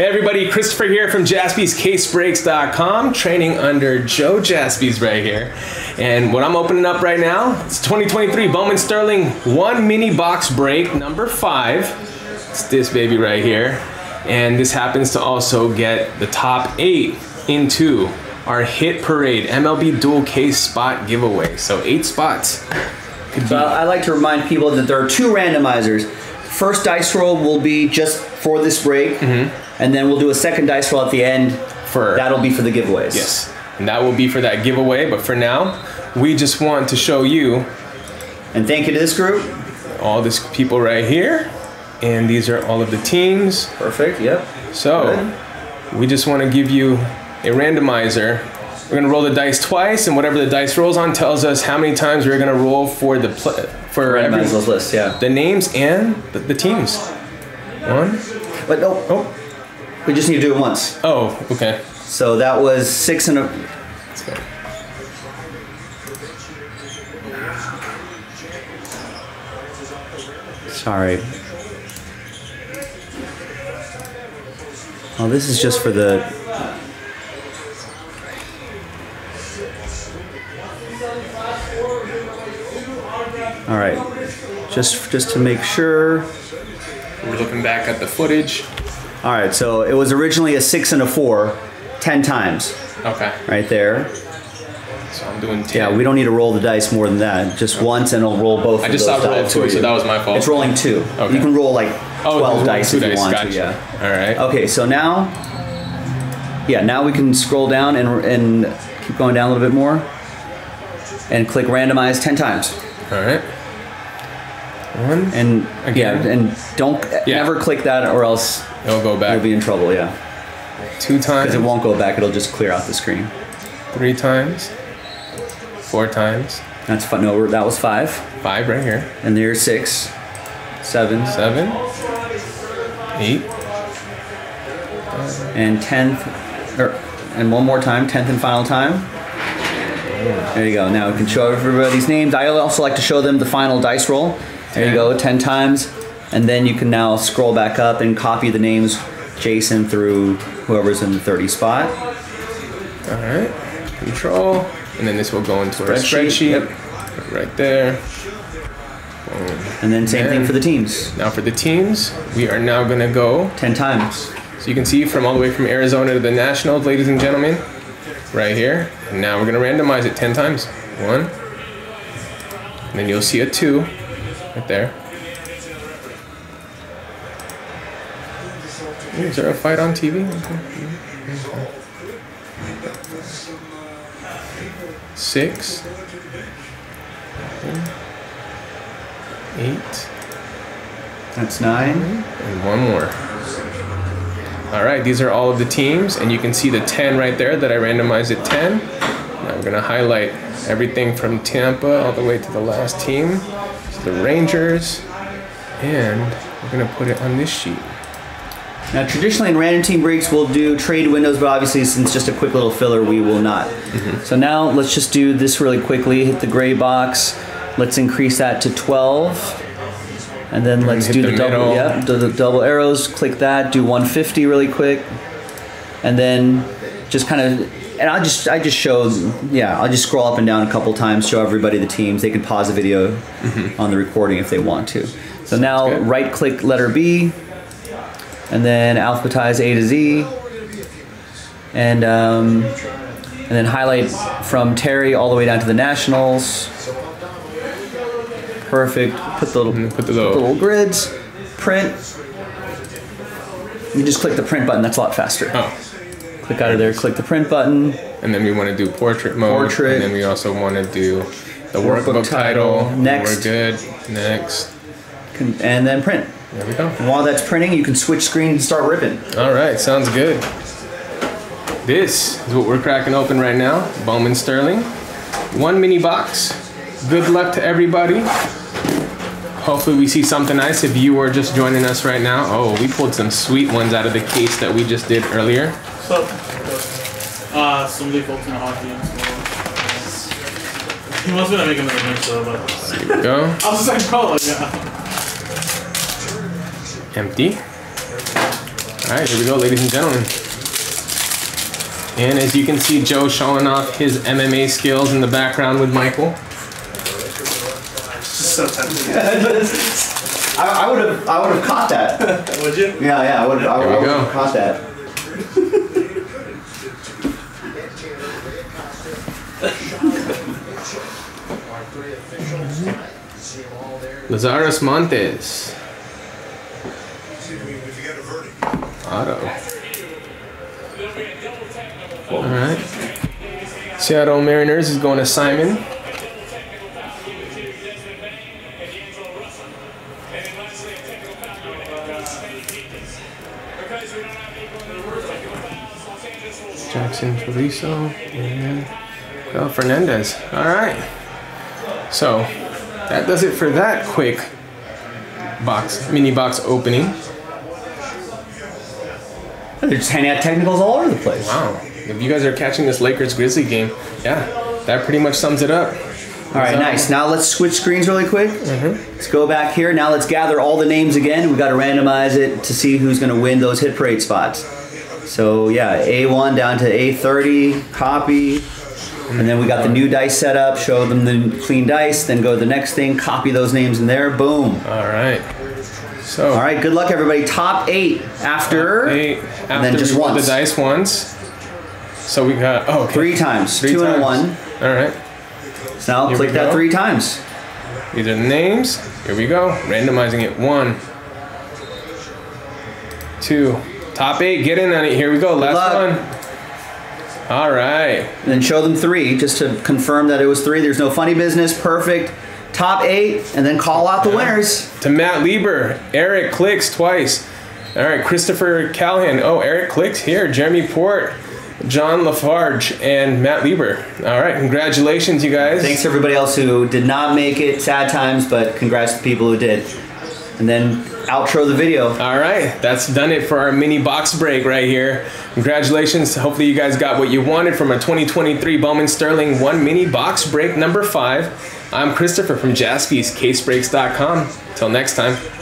Hey everybody, Christopher here from jaspyscasebreaks.com, training under Joe Jaspys right here. And what I'm opening up right now, it's 2023 Bowman Sterling one mini box break number five. It's this baby right here. And this happens to also get the top eight into our hit parade MLB dual case spot giveaway. So eight spots. Could I like to remind people that there are two randomizers. First dice roll will be just for this break, mm-hmm. and then we'll do a second dice roll at the end. For- that'll be for the giveaways. Yes. And that will be for that giveaway. But for now, we just want to show you And thank you to this group. all these people right here. And these are all of the teams. Perfect. Yep. So we just want to give you a randomizer. We're going to roll the dice twice, and whatever the dice rolls on tells us how many times we're going to roll for the pl- for every, Randomize those lists. Yeah. the names and the, the teams. One. But no, Oh. we just need to do it once. Oh. Okay. So that was six and a. Sorry. Oh, this is just for the. All right, just just to make sure. We're looking back at the footage. All right, so it was originally a six and a four, ten times, Okay. right there. So I'm doing 10. Yeah, we don't need to roll the dice more than that. Just once, and it'll roll both. I just those saw roll dice two, so that was my fault. It's rolling two. Okay. You can roll like Oh, twelve rolling dice if you dice, want gotcha. to. Yeah. All right. Okay, so now, yeah, now we can scroll down and and keep going down a little bit more, and click randomize ten times. All right. One. And Again? yeah, and don't Yeah. never click that, or else It'll go back you'll be in trouble. Yeah, two times. because it won't go back. It'll just clear out the screen. Three times. Four times. That's fun. No, that was five, Five right here. and there's six, seven, Seven. Eight. and tenth, or and one more time, tenth and final time. Oh. There you go. Now we can show everybody's names. I also like to show them the final dice roll. There you go, ten times, and then you can now scroll back up and copy the names Jason through whoever's in the thirty spot. All right. Control. And then this will go into our Spreadsheet, spreadsheet. Right there. And then same thing for the teams. Now for the teams, we are now gonna go. Ten times. So you can see from all the way from Arizona to the Nationals, ladies and gentlemen, right here. And now we're gonna randomize it 10 times. One. And then you'll see a two right there. Ooh, Is there a fight on TV? Six. Eight. That's nine. And one more. All right, these are all of the teams, and you can see the 10 right there that I randomized at 10. Now we're gonna highlight everything from Tampa all the way to the last team, to the Rangers, and we're gonna put it on this sheet. Now, traditionally in random team breaks, we'll do trade windows, but obviously, since it's just a quick little filler, we will not. Mm-hmm. So now let's just do this really quickly. Hit the gray box. Let's increase that to 12. And then let's do the the, double. middle. Yeah, do the double arrows. Click that. Do 150 really quick, and then just kind of. And I'll just I just show yeah I'll just scroll up and down a couple times show everybody the teams they can pause the video on the recording if they want to so now Mm-hmm. right click letter B and then alphabetize A to Z, and um, and then highlight from Terry all the way down to the Nationals. Perfect. Put the little, Put the put the little, little grids. Print. You just click the print button. That's a lot faster. oh, Click out of there. Click the print button. and then we want to do portrait mode. Portrait. And then we also want to do the Workbook workbook, title. title. Next. We're good. Next. And then print. There we go. And while that's printing, you can switch screen and start ripping. All right, sounds good. This is what we're cracking open right now. Bowman Sterling. One mini box. Good luck to everybody. Hopefully we see something nice if you are just joining us right now. Oh, we pulled some sweet ones out of the case that we just did earlier. So, uh, some leaf ultimate hockey and He must have been making another mix though, but There go. I was just like, oh, yeah. Empty. All right, here we go, ladies and gentlemen. And as you can see, Joe showing off his MMA skills in the background with Michael. So tempting. I, I would have I would have caught that. Would you? Yeah, yeah, I would I There we would have caught that. Mm-hmm. Lazaro Montes. Auto. All right. Seattle Mariners is going to Simon. Jackson Feliso and Well Fernandez. All right. So that does it for that quick box mini box opening. They're just handing out technicals all over the place. Wow. If you guys are catching this Lakers Grizzly game, yeah, that pretty much sums it up. All right, So- nice. Now let's switch screens really quick. Mm-hmm. Let's go back here. Now let's gather all the names again. We've got to randomize it to see who's going to win those hit parade spots. So yeah, A1 down to A30, copy. And then we got the new dice set up. Show them the clean dice. Then go to the next thing. Copy those names in there. Boom. All right. So All right. Good luck, everybody. Top eight after eight and after then just we roll once. the dice once. So we got oh okay. three times. Three two and times. one. All right. So now Here click that three times. These are the names. Here we go. Randomizing it. One, two, top eight. Get in on it. Here we go. Last one. All right. And then show them three just to confirm that it was three. There's no funny business. Perfect. Top eight, and then call out the winners. To Matt Lieber, Eric clicks twice. All right, Christopher Callahan. Oh, Eric clicks here. Jeremy Port, John Lafarge, and Matt Lieber. All right, congratulations, you guys. Thanks to everybody else who did not make it. Sad times, but congrats to people who did. And then outro the video. All right, that's done it for our mini box break right here. Congratulations. Hopefully, you guys got what you wanted from a 2023 Bowman Sterling 1 mini box break number 5. I'm Christopher from jaspyscasebreaks.com. Till next time.